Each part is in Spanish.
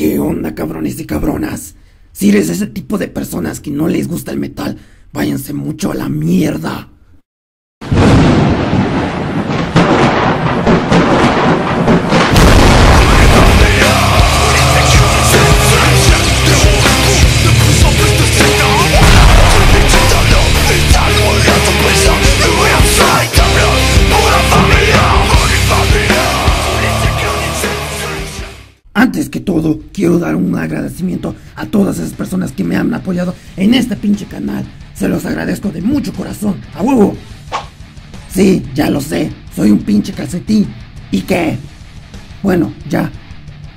¿Qué onda, cabrones y cabronas? Si eres ese tipo de personas que no les gusta el metal, váyanse mucho a la mierda. Antes que todo, quiero dar un agradecimiento a todas esas personas que me han apoyado en este pinche canal. Se los agradezco de mucho corazón. ¡A huevo! Sí, ya lo sé, soy un pinche calcetín. ¿Y qué? Bueno, ya.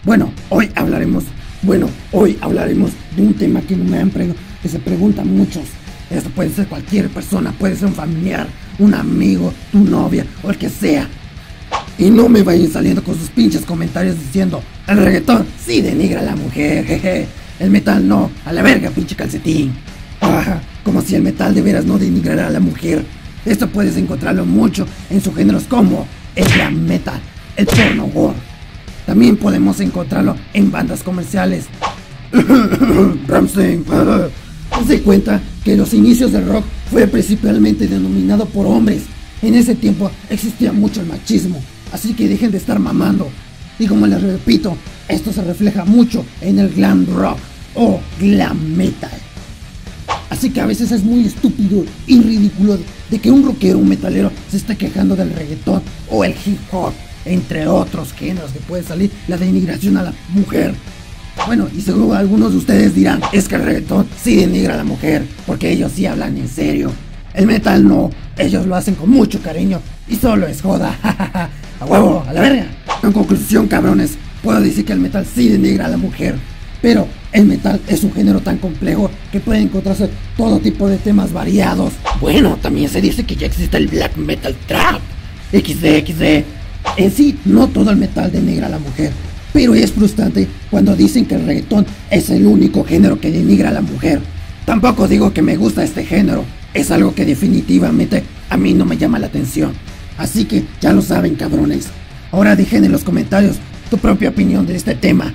Bueno, hoy hablaremos, bueno, hoy hablaremos de un tema que me han que se preguntan muchos. Esto puede ser cualquier persona, puede ser un familiar, un amigo, tu novia o el que sea. Y no me vayan saliendo con sus pinches comentarios diciendo, el reggaetón sí denigra a la mujer, jeje. El metal no, a la verga, pinche calcetín. Ajá, como si el metal de veras no denigrara a la mujer. Esto puedes encontrarlo mucho en sus géneros como el metal, el porno gore. También podemos encontrarlo en bandas comerciales. Ramstein. Se cuenta que los inicios del rock fue principalmente denominado por hombres. En ese tiempo existía mucho el machismo, así que dejen de estar mamando. Y como les repito, esto se refleja mucho en el glam rock o glam metal. Así que a veces es muy estúpido y ridículo de que un rockero, un metalero, se esté quejando del reggaetón o el hip hop, entre otros géneros que puede salir la denigración a la mujer. Bueno, y seguro algunos de ustedes dirán, es que el reggaetón sí denigra a la mujer, porque ellos sí hablan en serio. El metal no, ellos lo hacen con mucho cariño y solo es joda. a huevo, a la verga. En conclusión, cabrones, puedo decir que el metal sí denigra a la mujer, pero el metal es un género tan complejo que puede encontrarse todo tipo de temas variados. Bueno, también se dice que ya existe el black metal trap. XD, XD. En sí, no todo el metal denigra a la mujer, pero es frustrante cuando dicen que el reggaetón es el único género que denigra a la mujer. Tampoco digo que me gusta este género, es algo que definitivamente a mí no me llama la atención. Así que ya lo saben, cabrones. Ahora dejen en los comentarios tu propia opinión de este tema.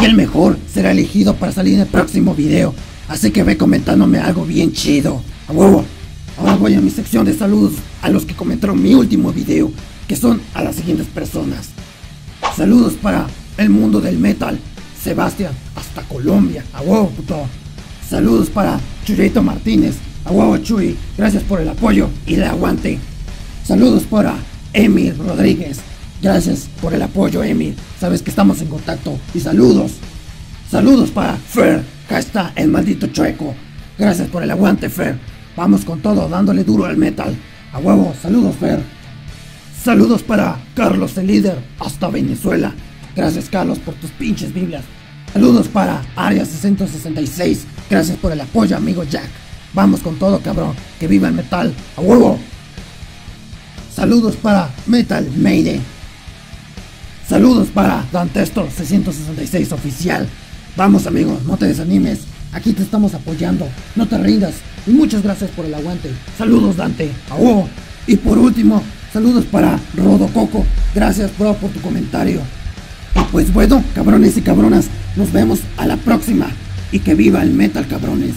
Y el mejor será elegido para salir en el próximo video. Así que ve comentándome algo bien chido. A huevo. Ahora voy a mi sección de saludos a los que comentaron mi último video, que son a las siguientes personas. Saludos para el mundo del metal, Sebastián, hasta Colombia. A huevo, puto. Saludos para Churito Martínez, a huevo Chuy, gracias por el apoyo y el aguante. Saludos para Emil Rodríguez, gracias por el apoyo Emil, sabes que estamos en contacto y saludos. Saludos para Fer, acá está el maldito chueco, gracias por el aguante Fer. Vamos con todo, dándole duro al metal. A huevo, saludos Fer. Saludos para Carlos el líder, hasta Venezuela. Gracias Carlos por tus pinches Biblias. Saludos para Área 666. Gracias por el apoyo, amigo Jack. Vamos con todo, cabrón. Que viva el metal. A huevo. Saludos para Metal Mayday. Saludos para Dantesto 666 oficial. Vamos, amigos, no te desanimes. Aquí te estamos apoyando. No te rindas. Y muchas gracias por el aguante. Saludos, Dante. A huevo. Y por último, saludos para Rodococo. Gracias, bro, por tu comentario. Y pues bueno, cabrones y cabronas, nos vemos a la próxima. Y que viva el metal, cabrones.